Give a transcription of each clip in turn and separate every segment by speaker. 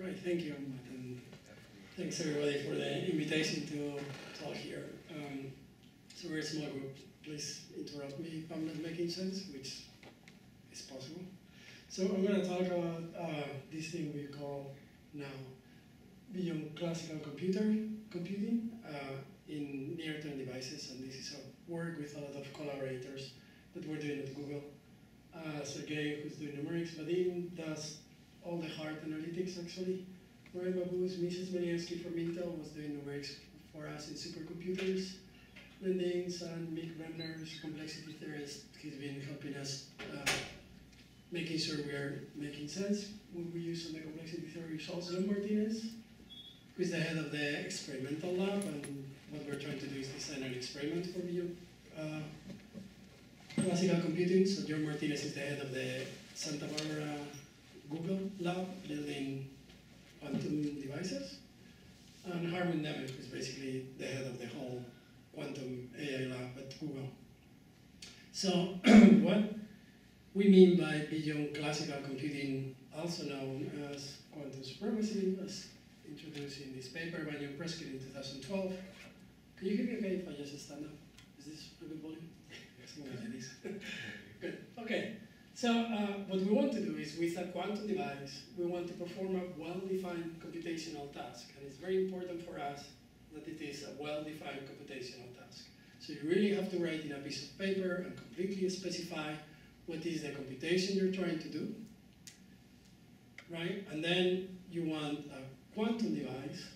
Speaker 1: Right, thank you, and thanks everybody for the invitation to talk here. Um, so we're a small group. Please interrupt me if I'm not making sense, which is possible. So I'm going to talk about uh, this thing we call now beyond classical computer computing uh, in near-term devices, and this is a work with a lot of collaborators that we're doing at Google. Uh, Sergey, who's doing numerics, Vadim does all the hard analytics actually. Ryan Babbush, Misha Smelyanskiy from Intel was doing numerics for us in supercomputers. Lendings and Mick Bremner's complexity theorist, he's been helping us uh, making sure we are making sense when we use on the complexity theory results. John Martinis, who is the head of the experimental lab, and what we're trying to do is design an experiment for you. Uh, classical computing, so John Martinis is the head of the Santa Barbara Google lab building quantum devices. And Hartmut Neven is basically the head of the whole quantum AI lab at Google. So what we mean by beyond classical computing, also known as quantum supremacy, as introduced in this paper by John Preskill in 2012. Can you hear me okay if I just stand up? Is this a good volume? Like this. good, okay. So uh, what we want to do is with a quantum device, we want to perform a well-defined computational task. And it's very important for us that it is a well-defined computational task. So you really have to write in a piece of paper and completely specify what is the computation you're trying to do, right? And then you want a quantum device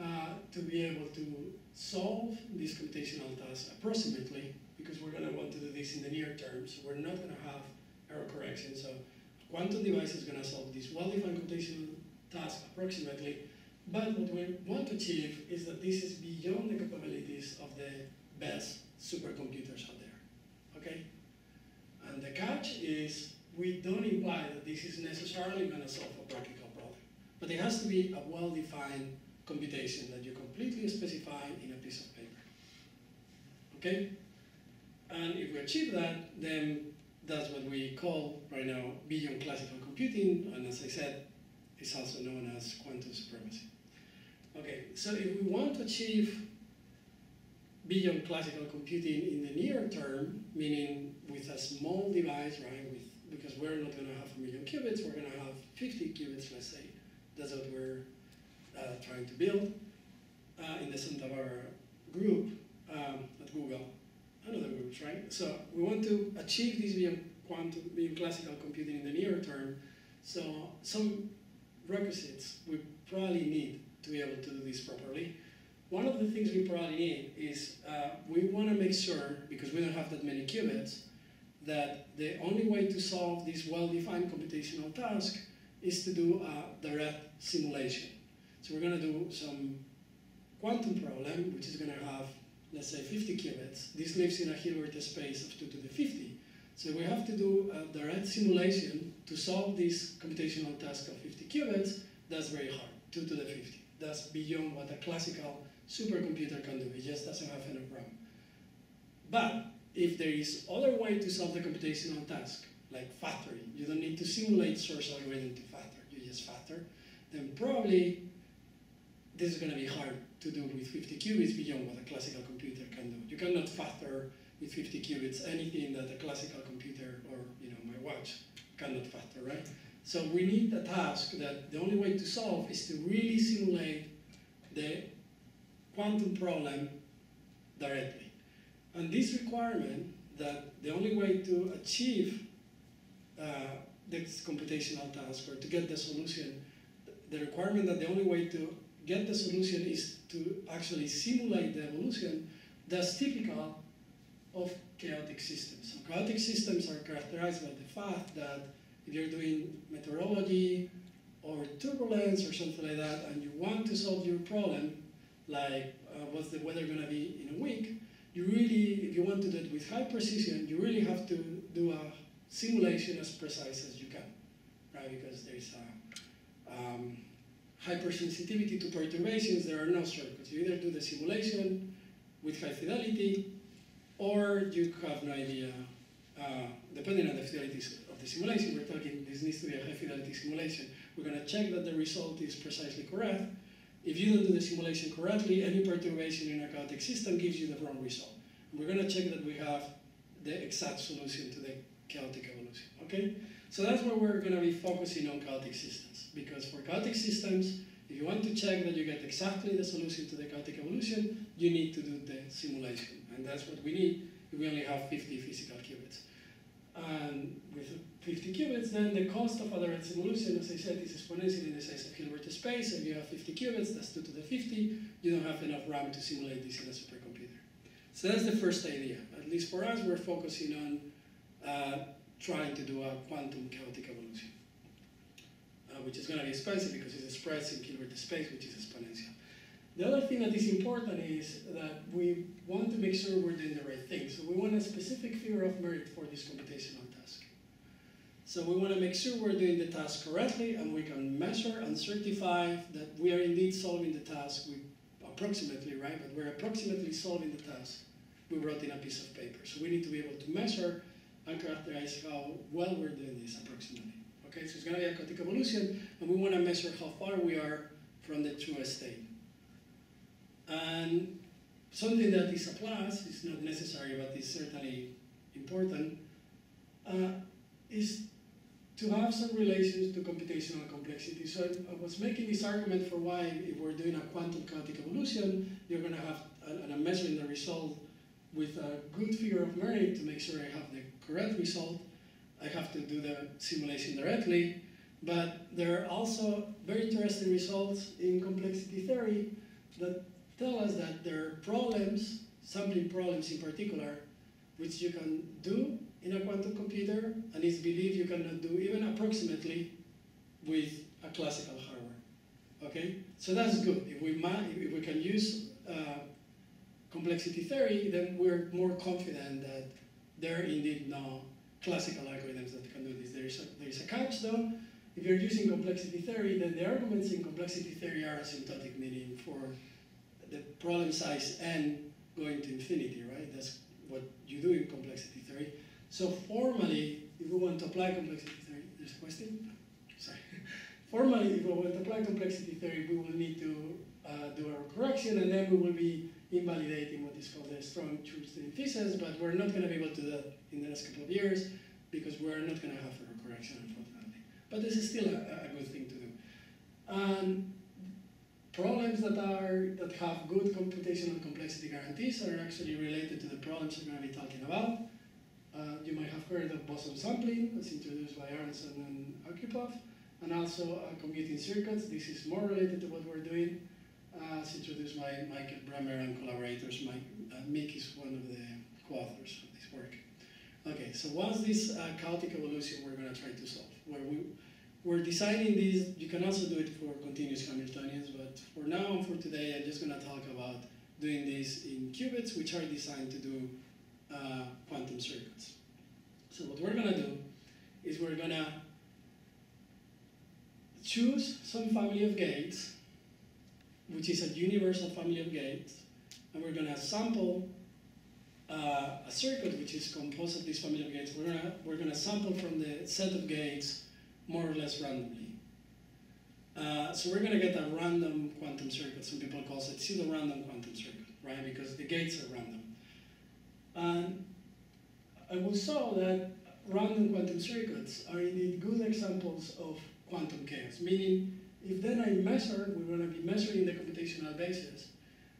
Speaker 1: uh, to be able to solve this computational task approximately because we're going to want to do this in the near term, so we're not going to have error correction. So quantum device is going to solve this well-defined computational task approximately, but what we want to achieve is that this is beyond the capabilities of the best supercomputers out there, okay? And the catch is we don't imply that this is necessarily going to solve a practical problem, but it has to be a well-defined computation that you completely specify in a piece of paper, okay? And if we achieve that, then that's what we call right now beyond classical computing, and as I said, it's also known as quantum supremacy. Okay, so if we want to achieve beyond classical computing in the near term, meaning with a small device, right, with, because we're not going to have a million qubits, we're going to have 50 qubits, let's say. That's what we're uh, trying to build uh, in the Santa Barbara group um, at Google and other groups, right? So we want to achieve this beyond quantum, beyond classical computing in the near term. So some requisites we probably need to be able to do this properly. One of the things we probably need is uh, we want to make sure, because we don't have that many qubits, that the only way to solve this well-defined computational task is to do a direct simulation. So we're going to do some quantum problem, which is going to have, let's say, 50 qubits. This lives in a Hilbert space of 2 to the 50. So we have to do a direct simulation to solve this computational task of 50 qubits. That's very hard, 2 to the 50. That's beyond what a classical supercomputer can do. It just doesn't have enough RAM. But if there is other way to solve the computational task, like factoring, you don't need to simulate Shor's algorithm to factor, you just factor, then probably this is going to be hard to do with 50 qubits beyond what a classical computer can do. You cannot factor with 50 qubits anything that a classical computer or you know my watch cannot factor, right? So we need a task that the only way to solve is to really simulate the quantum problem directly. And this requirement that the only way to achieve uh, this computational task or to get the solution, the requirement that the only way to get the solution is to actually simulate the evolution, that's typical of chaotic systems. So chaotic systems are characterized by the fact that if you're doing meteorology or turbulence or something like that, and you want to solve your problem, like uh, what's the weather going to be in a week, you really, if you want to do it with high precision, you really have to do a simulation as precise as you can, right? Because there's a um, hypersensitivity to perturbations, there are no shortcuts. You either do the simulation with high fidelity, or you have no idea, uh, depending on the fidelity of the simulation, we're talking this needs to be a high fidelity simulation, We're gonna check that the result is precisely correct. If you don't do the simulation correctly, any perturbation in a chaotic system gives you the wrong result. We're gonna check that we have the exact solution to the chaotic evolution, okay? So that's where we're gonna be focusing on chaotic systems, because for chaotic systems, if you want to check that you get exactly the solution to the chaotic evolution, you need to do the simulation, and that's what we need we only have 50 physical qubits. And with 50 qubits, then the cost of direct simulation, as I said, is exponential in the size of Hilbert space. So If you have 50 qubits, that's 2 to the 50. You don't have enough RAM to simulate this in a supercomputer. So that's the first idea. At least for us, we're focusing on trying to do a quantum chaotic evolution, uh, which is going to be expensive because it spreads in Hilbert space, which is exponential. The other thing that is important is that we want to make sure we're doing the right thing. So we want a specific figure of merit for this computational task. So we want to make sure we're doing the task correctly and we can measure and certify that we are indeed solving the task we approximately, right? But we're approximately solving the task we wrote in a piece of paper. So we need to be able to measure and characterize how well we're doing this approximately. Okay, so it's going to be a chaotic evolution, and we want to measure how far we are from the true state. And something that is a plus, is not necessary, but is certainly important, uh, is to have some relations to computational complexity. So I was making this argument for why if we're doing a quantum chaotic evolution, you're going to have, and I'm measuring the result with a good figure of merit to make sure I have the correct result. I have to do the simulation directly, but there are also very interesting results in complexity theory that tell us that there are problems, sampling problems in particular, which you can do in a quantum computer, and it's believed you cannot do even approximately with a classical hardware. Okay, so that's good. If we if we can use uh, complexity theory, then we're more confident that there are indeed no classical algorithms that can do this. There is a, there is a catch though. If you're using complexity theory, then the arguments in complexity theory are asymptotic, meaning for the problem size n going to infinity, right? That's what you do in complexity theory. So formally, if we want to apply complexity theory, there's a question? Sorry. formally, if we want to apply complexity theory, we will need to uh, do our correction, and then we will be invalidating what is called the strong truth thesis, but we're not going to be able to do that in the next couple of years because we're not going to have a correction, unfortunately. But this is still a, a good thing to do. Um, problems that are that have good computational complexity guarantees are actually related to the problems we're going to be talking about. Uh, you might have heard of boson sampling, that's introduced by Aaronson and Arkhipov, and also uh, commuting circuits. This is more related to what we're doing. Uh, it's introduced by Michael Bremner and collaborators. Mike, uh, Mick is one of the co-authors of this work. Okay, so what's this uh, chaotic evolution we're going to try to solve? Where we, we're designing these, you can also do it for continuous Hamiltonians, but for now and for today, I'm just going to talk about doing this in qubits, which are designed to do uh, quantum circuits. So what we're going to do is we're going to choose some family of gates, which is a universal family of gates, and we're going to sample uh, a circuit which is composed of this family of gates. We're going to we're to sample from the set of gates more or less randomly. Uh, so we're going to get a random quantum circuit. Some people call it pseudo-random quantum circuit, right? Because the gates are random. And I will show that random quantum circuits are indeed good examples of quantum chaos, meaning if then I measure, we're going to be measuring the computational basis,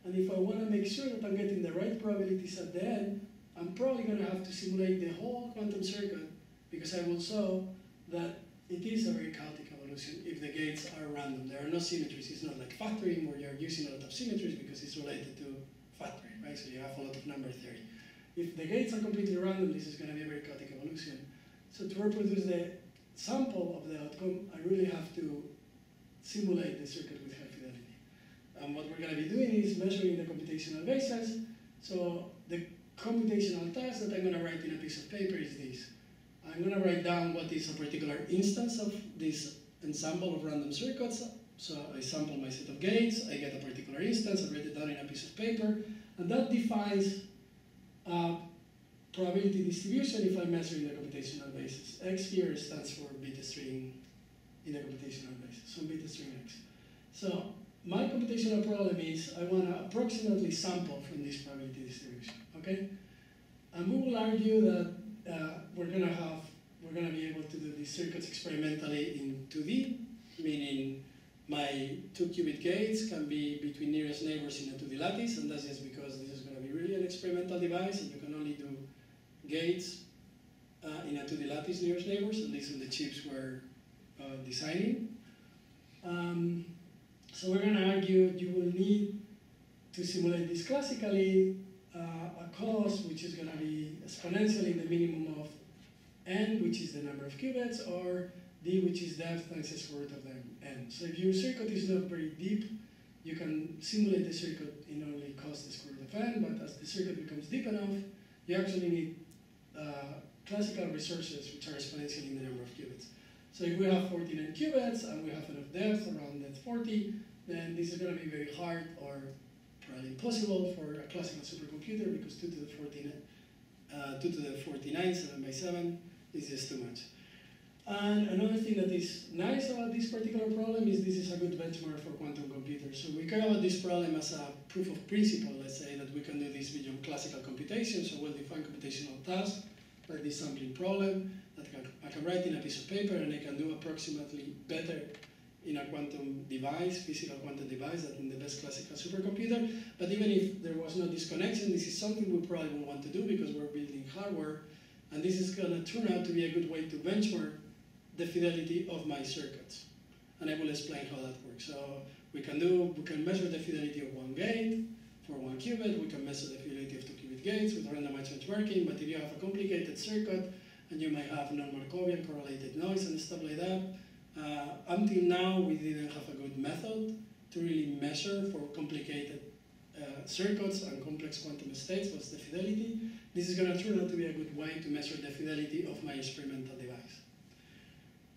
Speaker 1: and if I want to make sure that I'm getting the right probabilities at the end, I'm probably going to have to simulate the whole quantum circuit because I will show that it is a very chaotic evolution if the gates are random. There are no symmetries. It's not like factoring where you're using a lot of symmetries because it's related to factoring, right? So you have a lot of number theory. If the gates are completely random, this is going to be a very chaotic evolution. So to reproduce the sample of the outcome, I really have to simulate the circuit with high fidelity. And what we're going to be doing is measuring the computational basis. So the computational task that I'm going to write in a piece of paper is this. I'm going to write down what is a particular instance of this ensemble of random circuits. So I sample my set of gates, I get a particular instance, I write it down in a piece of paper, and that defines a probability distribution if I'm measuring the computational basis. X here stands for bit string in a computational basis, some bit string x. So my computational problem is I want to approximately sample from this probability distribution, okay? And we will argue that uh, we're going to have, we're going to be able to do these circuits experimentally in 2D, meaning my two qubit gates can be between nearest neighbors in a 2D lattice, and that's just because this is going to be really an experimental device, and you can only do gates uh, in a 2D lattice nearest neighbors, and these are the chips we're uh, designing. Um, so we're going to argue you will need to simulate this classically uh, a cost which is going to be exponentially the minimum of n, which is the number of qubits, or d, which is depth times the square root of n. So if your circuit is not very deep, you can simulate the circuit in only cost the square root of n, but as the circuit becomes deep enough, you actually need uh, classical resources which are exponential in the number of qubits. So if we have 49 qubits and we have enough depth around depth 40, then this is going to be very hard or probably impossible for a classical supercomputer because 2 to the 14, uh, 2 to the 49, 7 by 7 is just too much. And another thing that is nice about this particular problem is this is a good benchmark for quantum computers. So we care about this problem as a proof of principle, let's say, that we can do this beyond classical computation, so well-defined computational task, like this sampling problem, can write in a piece of paper and I can do approximately better in a quantum device, physical quantum device, than in the best classical supercomputer. But even if there was no disconnection, this is something we probably will want to do because we're building hardware, and this is going to turn out to be a good way to benchmark the fidelity of my circuits. And I will explain how that works. So we can do, we can measure the fidelity of one gate for one qubit, we can measure the fidelity of two qubit gates with randomized benchmarking, but if you have a complicated circuit, and you might have non-Markovian correlated noise and stuff like that, uh, until now we didn't have a good method to really measure for complicated uh, circuits and complex quantum states what's the fidelity. This is going to turn out to be a good way to measure the fidelity of my experimental device.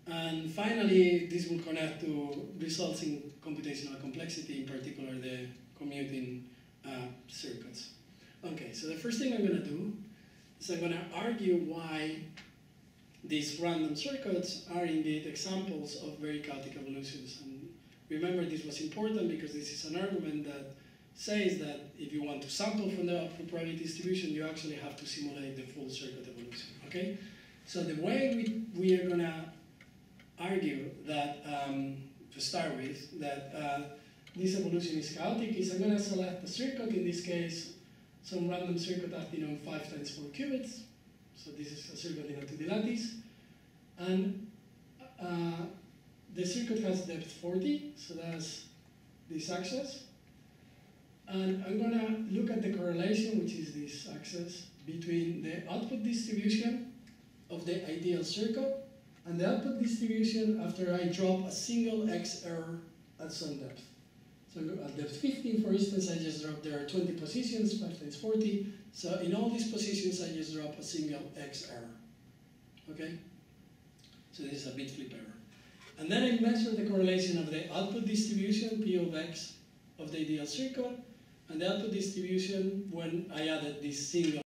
Speaker 1: And finally, this will connect to results in computational complexity, in particular the commuting uh, circuits. Okay, so the first thing I'm going to do is I'm going to argue why these random circuits are indeed examples of very chaotic evolutions. And remember, this was important because this is an argument that says that if you want to sample from the probability distribution, you actually have to simulate the full circuit evolution. Okay? So the way we, we are going to argue that, um, to start with, that uh, this evolution is chaotic is I'm to select a circuit, in this case, some random circuit acting on 5 times 4 qubits. So this is a circuit in a 2D lattice. And uh, the circuit has depth 40, so that's this axis. And I'm going to look at the correlation, which is this axis, between the output distribution of the ideal circuit and the output distribution after I drop a single X error at some depth. So uh, at depth 15, for instance, I just drop, there are 20 positions, 5 times 40. So in all these positions, I just drop a single X error. Okay? So this is a bit flip error. And then I measure the correlation of the output distribution, P of X, of the ideal circuit, and the output distribution when I added this single